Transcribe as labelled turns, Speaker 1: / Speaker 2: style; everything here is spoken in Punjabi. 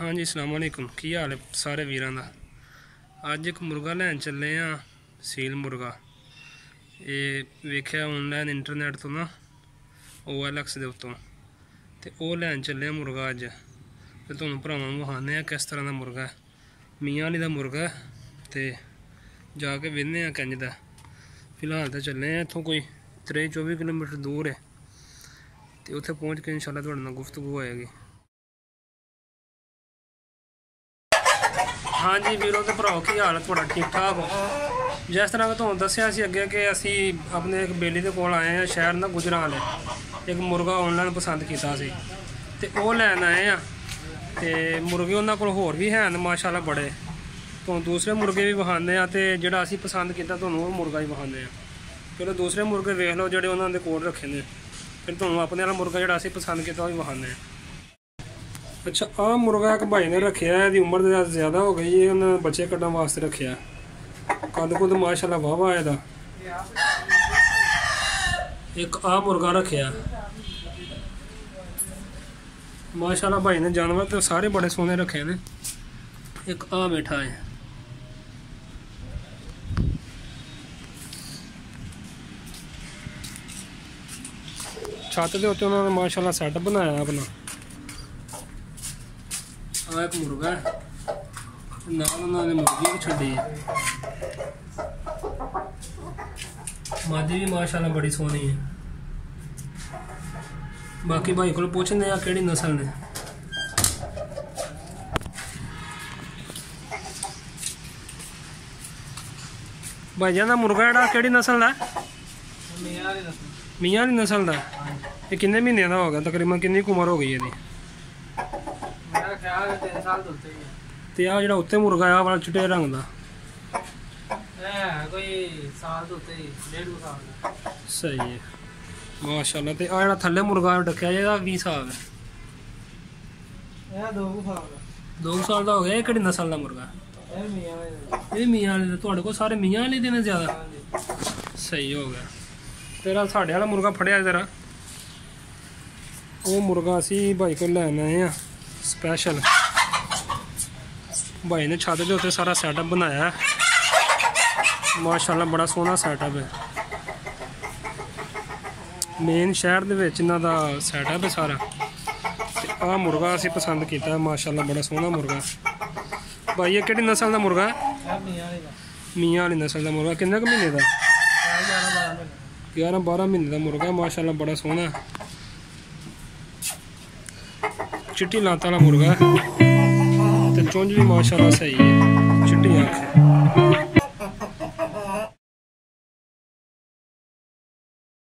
Speaker 1: ਹਾਂਜੀ, ਅਸਲਾਮ ਅਲੈਕੁਮ। ਕੀ ਹਾਲ ਹੈ ਸਾਰੇ ਵੀਰਾਂ ਦਾ? ਅੱਜ ਇੱਕ ਮੁਰਗਾ ਲੈਣ ਚੱਲੇ ਆ, ਸੀਲ ਮੁਰਗਾ। ਇਹ ਵੇਖਿਆ ਆਨਲਾਈਨ ਇੰਟਰਨੈਟ ਤੋਂ ਨਾ OLX ਦੇ ਉੱਤੋਂ। ਤੇ ਉਹ ਲੈਣ ਚੱਲੇ ਆ ਮੁਰਗਾ ਅੱਜ। ਤੇ ਤੁਹਾਨੂੰ ਭਰਾਵਾਂ ਨੂੰ ਵਿਖਾਉਂਦੇ ਆ ਕਿਸ ਤਰ੍ਹਾਂ ਦਾ ਮੁਰਗਾ ਮੀਆਂ ਵਾਲੀ ਦਾ ਮੁਰਗਾ ਹੈ ਤੇ ਜਾ ਕੇ ਵੇਖਦੇ ਆ ਕੰਜ ਦਾ। ਫਿਲਹਾਲ ਤਾਂ ਚੱਲੇ ਆ, ਇੱਥੋਂ ਕੋਈ 23 24 ਕਿਲੋਮੀਟਰ ਦੂਰ ਹੈ। ਤੇ ਉੱਥੇ ਪਹੁੰਚ ਕੇ ਇਨਸ਼ਾਅੱਲਾ ਤੁਹਾਡੇ ਨਾਲ ਗੁਫ਼ਤਗੂ ਹੋਏਗੀ। ਹਾਂਜੀ ਵੀਰੋ, ਤੇ ਭਰਾਓ, ਕੀ ਹਾਲ ਹੈ ਤੁਹਾਡਾ? ਠੀਕ ਠਾਕ ਹੋ? ਜਿਸ ਤਰ੍ਹਾਂ ਮੈਂ ਤੁਹਾਨੂੰ ਦੱਸਿਆ ਸੀ ਅੱਗੇ ਕਿ ਅਸੀਂ ਆਪਣੇ ਇੱਕ ਬੇਲੀ ਦੇ ਕੋਲ ਆਏ ਆ, ਸ਼ਹਿਰ ਨਾ ਗੁਜਰਾਲ ਹੈ ਇੱਕ ਮੁਰਗਾ ਆਨਲਾਈਨ ਪਸੰਦ ਕੀਤਾ ਸੀ। ਤੇ ਉਹ ਲੈਣ ਆਏ ਆ। ਤੇ ਮੁਰਗੇ ਉਹਨਾਂ ਕੋਲ ਹੋਰ ਵੀ ਹਨ, ਮਾਸ਼ਾਅੱਲਾ ਬੜੇ। ਤੁਹਾਨੂੰ ਦੂਸਰੇ ਮੁਰਗੇ ਵੀ ਵਿਖਾਉਂਦੇ ਆ ਤੇ ਜਿਹੜਾ ਅਸੀਂ ਪਸੰਦ ਕੀਤਾ ਤੁਹਾਨੂੰ, ਉਹ ਮੁਰਗਾ ਹੀ ਵਿਖਾਉਂਦੇ ਆ। ਚਲੋ ਦੂਸਰੇ ਮੁਰਗੇ ਵੇਖ ਲਓ, ਜਿਹੜੇ ਉਹਨਾਂ ਦੇ ਕੋਲ ਰੱਖੇ ਨੇ। ਫਿਰ ਤੁਹਾਨੂੰ ਆਪਣੇ ਵਾਲਾ ਮੁਰਗਾ ਜਿਹੜਾ ਅਸੀਂ ਪਸੰਦ ਕੀਤਾ, ਉਹ ਵੀ ਵਿਖਾਉਂਦੇ ਆ। ਅੱਛਾ ਆ ਮੁਰਗਾ ਇੱਕ ਭਾਈ ਨੇ ਰੱਖਿਆ, ਇਹਦੀ ਉਮਰ ਦੇ ਜ਼ਿਆਦਾ ਹੋ ਗਈ ਹੈ ਉਹਨਾਂ ਬੱਚੇ ਕੱਢਣ ਵਾਸਤੇ ਰੱਖਿਆ। ਕੱਦ ਕੁੱਦ ਮਾਸ਼ਾਅੱਲਾ ਵਾਵਾ ਇਹਦਾ। ਇੱਕ ਆ ਮੁਰਗਾ ਰੱਖਿਆ। ਮਾਸ਼ਾਅੱਲਾ ਭਾਈ ਨੇ ਜਾਨਵਰ ਤੇ ਸਾਰੇ ਬੜੇ ਸੋਹਣੇ ਰੱਖੇ ਨੇ। ਇੱਕ ਆ ਬੈਠਾ ਹੈ। ਛੱਤ ਦੇ ਉੱਤੇ ਉਹਨਾਂ ਨੇ ਮਾਸ਼ਾਅੱਲਾ ਸੈੱਟ ਬਣਾਇਆ ਆਪਣਾ। ਆ ਇੱਕ ਮੁਰਗਾ ਨਾਲ ਉਹਨਾਂ ਨੇ ਮੁਰਗੀ ਵੀ ਛੱਡੀ ਹੈ। ਮਾਦੀ ਵੀ ਮਾਸ਼ਾਅੱਲਾ ਬੜੀ ਸੋਹਣੀ ਹੈ। ਬਾਕੀ ਭਾਈ ਕੋਲ ਪੁੱਛਦੇ ਆ ਕਿਹੜੀ ਨਸਲ ਨੇ। ਭਾਈ ਜਾਨ ਦਾ ਮੁਰਗਾ ਜਿਹੜਾ ਕਿਹੜੀ ਨਸਲ ਦਾ? ਮੀਆਂ ਵਾਲੀ ਨਸਲ ਦਾ। ਇਹ ਕਿੰਨੇ ਮਹੀਨਿਆਂ ਦਾ ਹੋ ਗਿਆ? ਤਕਰੀਬਨ ਕਿੰਨੀ ਉਮਰ ਹੋ ਗਈ ਇਹਦੀ?
Speaker 2: ਮੇਰਾ ਖਿਆਲ ਹੈ 3 ਸਾਲ ਤੋਂ ਉੱਤੇ ਹੀ
Speaker 1: ਤੇ ਆ ਜਿਹੜਾ ਉੱਤੇ ਮੁਰਗਾ ਆ ਵਾਲਾ ਚਿੱਟੇ ਰੰਗ ਦਾ।
Speaker 2: ਹੈ ਹੈ ਕੋਈ ਸਾਲ ਤੋਂ ਉੱਤੇ ਹੀ ਡੇਢ ਕੁ ਸਾਲ ਦਾ।
Speaker 1: ਸਹੀ ਹੈ। ਮਾਸ਼ਾਅੱਲਾ ਤੇ ਆ ਜਿਹੜਾ ਥੱਲੇ ਮੁਰਗਾ ਰੱਖਿਆ ਇਹਦਾ 20 ਸਾਲ ਹੈ
Speaker 2: ਇਹ ਦੋ ਕੁ ਸਾਲ ਦਾ।
Speaker 1: 2 ਸਾਲ ਦਾ ਹੋ ਗਿਆ ਇਹ ਕਿਹੜੀ ਨਸਲ ਦਾ ਮੁਰਗਾ?
Speaker 2: ਇਹ ਮੀਆਂ ਵਾਲੇ
Speaker 1: ਇਹ ਮੀਆਂ ਵਾਲੇ ਦੇ ਤੁਹਾਡੇ ਕੋਲ ਸਾਰੇ ਮੀਆਂ ਵਾਲੇ ਦੇ ਨੇ ਜ਼ਿਆਦਾ? ਸਹੀ ਹੋ ਗਿਆ। ਤੇਰਾ ਸਾਡੇ ਵਾਲਾ ਮੁਰਗਾ ਫੜਿਆ ਜਰਾ। ਉਹ ਮੁਰਗਾ ਅਸੀਂ ਭਾਈ ਕੋਲ ਲੈਣ ਆਏ ਆ ਸਪੈਸ਼ਲ ਭਾਈ ਨੇ ਛੱਤ ਦੇ ਉੱਤੇ ਸਾਰਾ ਸੈਟਅਪ ਬਣਾਇਆ। ਮਾਸ਼ਾਅੱਲਾ ਬੜਾ ਸੋਹਣਾ ਸੈਟਅਪ ਹੈ। ਮੇਨ ਸ਼ਹਿਰ ਦੇ ਵਿੱਚ ਇਹਨਾਂ ਦਾ ਸੈਟਅਪ ਹੈ ਸਾਰਾ ਆ ਆਹ ਮੁਰਗਾ ਅਸੀਂ ਪਸੰਦ ਕੀਤਾ ਹੈ, ਮਾਸ਼ਾਅੱਲਾ ਬੜਾ ਸੋਹਣਾ ਮੁਰਗਾ। ਭਾਈ ਇਹ ਕਿਹੜੀ ਨਸਲ ਦਾ ਮੁਰਗਾ ਹੈ?
Speaker 2: ਮੀਆਂ ਵਾਲੀ
Speaker 1: ਨਸਲ ਦਾ ਮੁਰਗਾ। ਕਿੰਨੇ ਕੁ ਮਹੀਨੇ ਦਾ?
Speaker 2: ਇਹ 11 12 ਮਹੀਨੇ
Speaker 1: ਦਾ ਮੁਰਗਾ ਮਾਸ਼ਾਅੱਲਾ ਬੜਾ ਸੋਹਣਾ ਚਿੱਟੀ ਲਾਤ ਵਾਲਾ ਮੁਰਗਾ ਹੈ। ਤੇ ਚੁੰਝ ਵੀ ਮਾਸ਼ਾਅੱਲਾ ਸਹੀ ਹੈ। ਚਿੱਟੀ ਅੱਖ